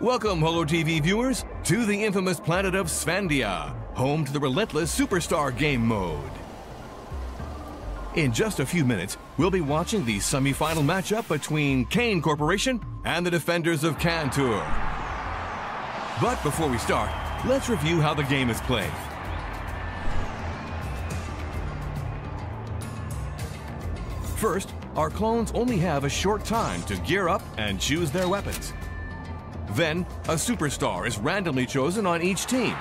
Welcome, Holo TV viewers, to the infamous planet of Svandia, home to the relentless Superstar game mode. In just a few minutes, we'll be watching the semi-final matchup between Kane Corporation and the defenders of Kantur. But before we start, let's review how the game is played. First, our clones only have a short time to gear up and choose their weapons. Then, a superstar is randomly chosen on each team.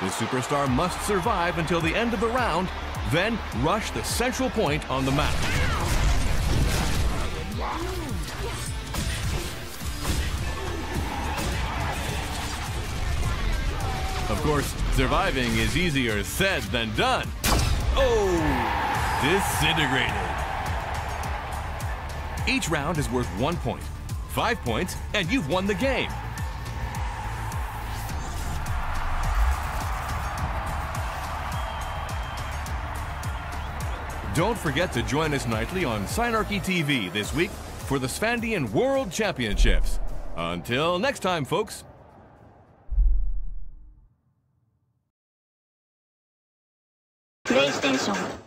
The superstar must survive until the end of the round, then rush the central point on the map. Of course, surviving is easier said than done. Oh, disintegrated. Each round is worth one point. Five points, and you've won the game. Don't forget to join us nightly on Synarchy TV this week for the Svandian World Championships. Until next time, folks. PlayStation